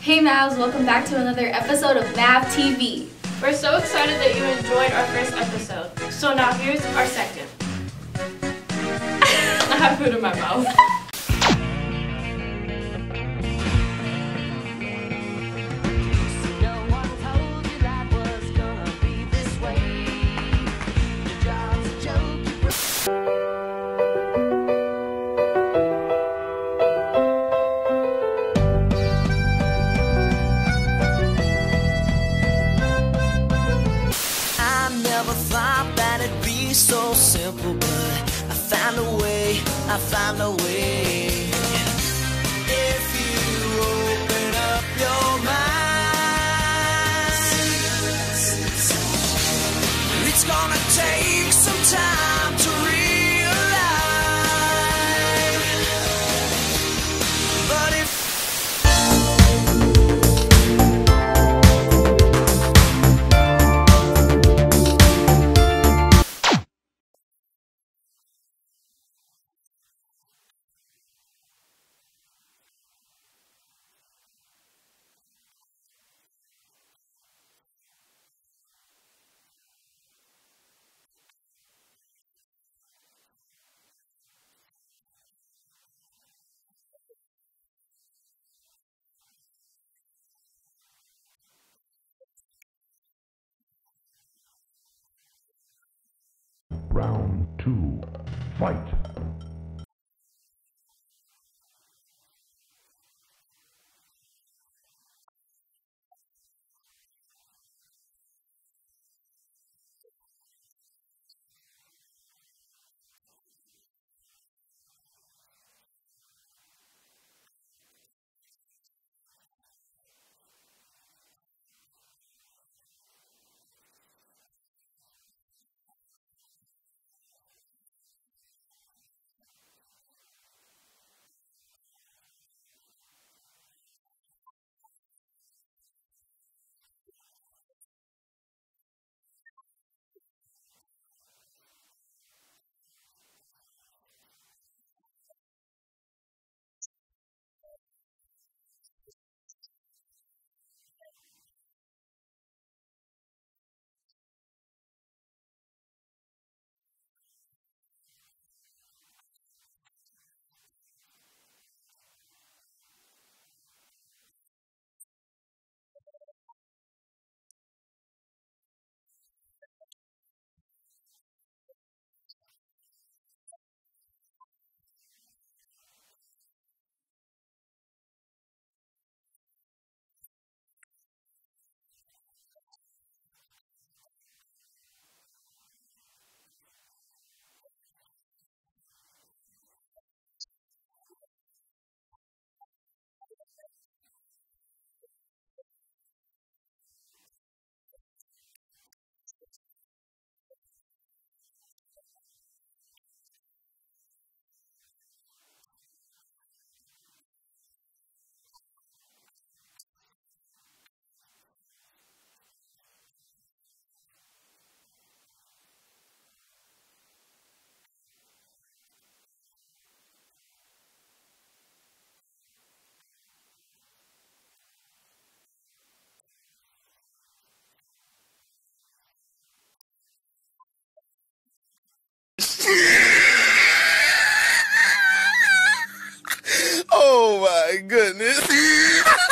Hey Mavs, welcome back to another episode of Mav TV. We're so excited that you enjoyed our first episode. So now here's our second. I have food in my mouth. Found a two. Fight. Oh my goodness.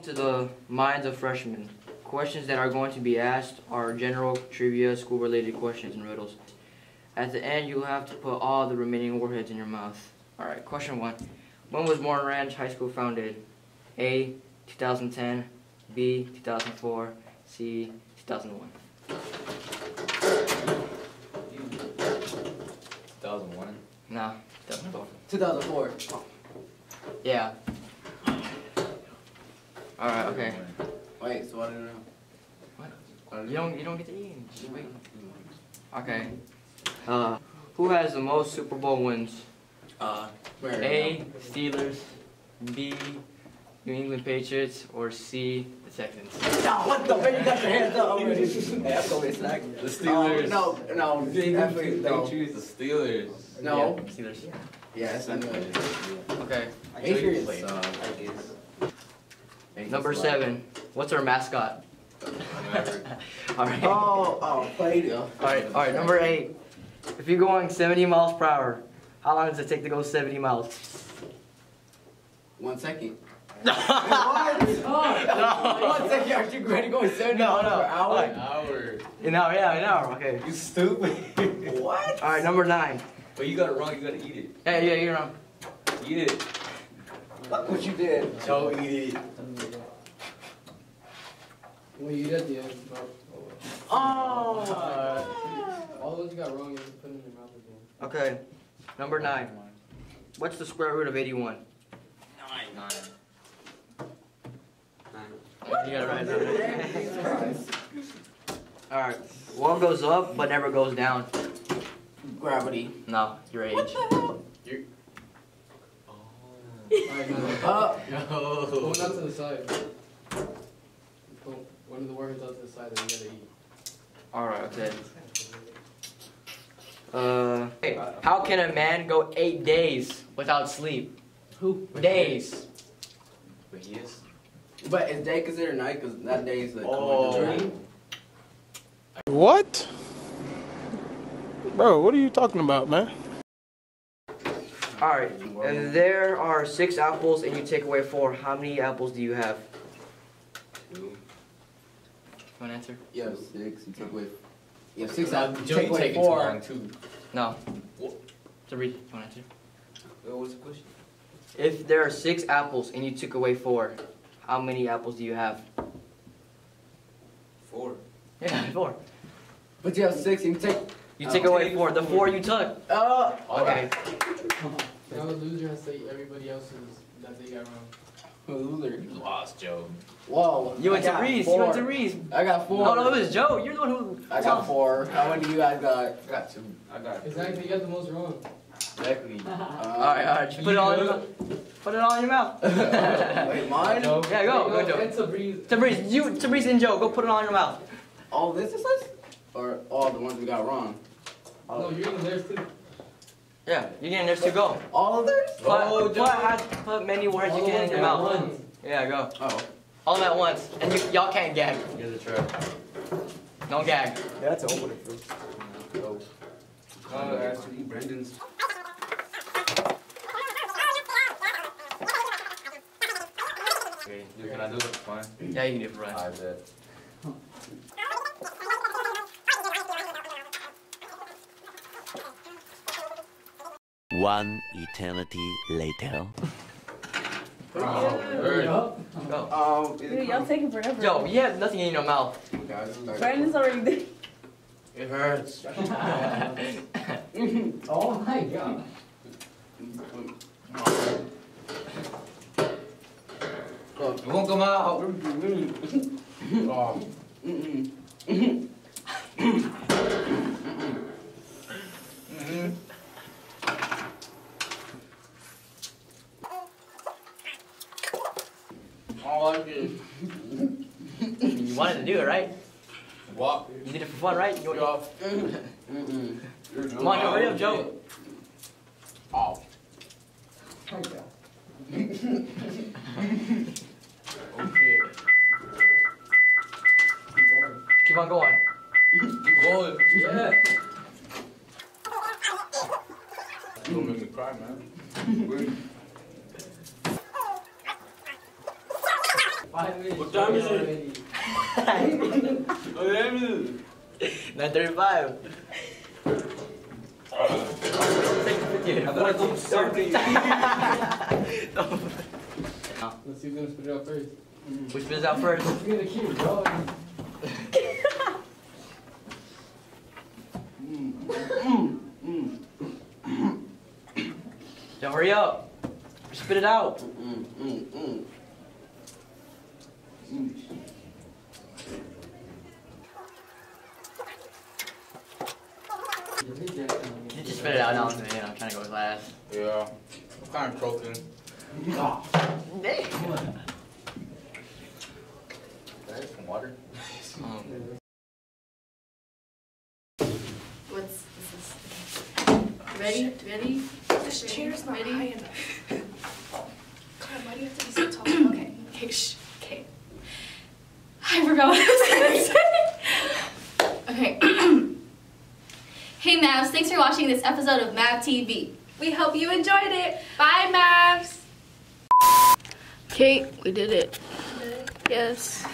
Welcome to the Minds of Freshmen. Questions that are going to be asked are general trivia, school related questions, and riddles. At the end, you'll have to put all the remaining warheads in your mouth. Alright, question one. When was Morton Ranch High School founded? A. 2010, B. 2004, C. 2001. 2001. No, 2004. 2004. Yeah. Alright, okay. Wait, so I don't know. What? You don't, you don't get to eat. Just wait. Okay. Uh, who has the most Super Bowl wins? Uh, where? A. Steelers. B. New England Patriots. Or C. The Texans. No, what the fuck? You got your hands up already. hey, I'm going snack. The Steelers. no, no, definitely no. The Steelers. No. Yeah, Steelers. Yeah, that's not good. Okay. Patriots. Uh, Number seven. What's our mascot? Alright. Oh, oh, played. Alright, alright. Number eight. If you're going 70 miles per hour, how long does it take to go 70 miles? One second. no, One second, are you ready to go 70 No, miles no. per hour? Like- Hour. an hour, yeah, an hour. Okay. You stupid. What? Alright, number nine. but you got it wrong. You gotta eat it. Yeah, yeah, you're wrong. Eat it. Look what you did. Joe, eat it. Well, you did the end. Oh. All those you got wrong, you have to put in your mouth again. Okay. Number nine. What's the square root of 81? Nine. You got it right. Alright. One goes up but never goes down? Gravity. No, your age. Alright, now, Up. pull one out to the side. One of the words out to the side that you gotta eat. Alright, okay. Uh, hey, how can a man go eight days without sleep? Who? Days. But he is. But is day considered night? Because that day is like Oh. dream. What? Bro, what are you talking about, man? Alright, if there are six apples and you take away four, how many apples do you have? Two. You want to answer? You have six. You take away. You have six Now, out. Joe, Take you away taking too four. long too. No. What? To read. You want to answer? What was the question? If there are six apples and you took away four, how many apples do you have? Four. Yeah, four. But you have six. You take. You Oh. take away four. The four you took. Oh. Okay. Now the loser has to eat everybody else's that they got wrong. Loser. You lost, Joe. Whoa. You went to got Reese. You went to Reese. I got four. No, no, it was Joe. You're the one who. I got four. How many do you guys got? I got two. I got Exactly, you got the most wrong. Exactly. Uh, Alright, alright. Put it all in your mouth. Put it all in your mouth. Wait, mine? Joe. Yeah, go, go, And Joe. Tabriz. Tabriz, you, Tabriz and Joe, go put it all in your mouth. All this is list? Or all the ones we got wrong? No, you're eating theirs too. Yeah, you're getting theirs to go. All of theirs? Put, Oh, put, Joe. how- put many words you All can in your mouth. at once. Yeah, go. Oh. All of them at once. And you, y'all can't gag. Here's a try. Don't gag. That's over the fruit. Go. Uh, actually, Brendan's. Okay. Dude, can I do it? Fine. Yeah, you can do it for right. I bet. One eternity later. Go. Um, Dude, y'all taking forever. Yo, you have nothing in your mouth. Guys, Brandon's already there. It hurts. Oh my god. It won't come out. Oh. All I did. You wanted to do it, right? Walk. You did it for fun, right? You, you, Mm-mm. come on, Joe, hurry up, Joe. Off. Okay. Keep on going. Keep going. Yeah. Don't make me cry, man. What time is it? already. Oh, damn it. 935. I thought I told you. Let's see who's gonna mm-hmm. spit it out first. Which spits out first? Let's get a cue, bro. Yo, hurry up. Spit it out. You just spit it out now, man. I'm trying to go last. Yeah. I'm kind of choking. Can I have some water? Um, What's this? Is, ready? Ready? This chair's not Ready? high enough. God, why do you have to be so tall? Okay. Okay. Shh. Okay. I forgot what I was gonna say. Okay. hey, Mavs. Thanks for watching this episode of Mav TV. We hope you enjoyed it. Bye, Mavs. Kate, we did it. Yes.